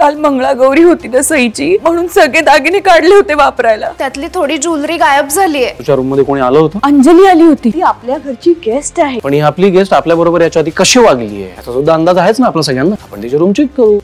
काल मंगळागौरी होती ना सईची म्हणून सगळे दागिने काढले होते वापरायला. त्यातली थोडी ज्वेलरी गायब झालीये. तुझ्या रूममध्ये कोणी आलं होतं? अंजली आली होती. ती आपल्या घरची गेस्ट आहे. पण ही आपली गेस्ट आपल्या बरोबर याच्या आधी कशी वागली आहे याचा सुद्धा अंदाज आहेच ना आपल्या सगळ्यांना. आपण तिची रूम चेक करू.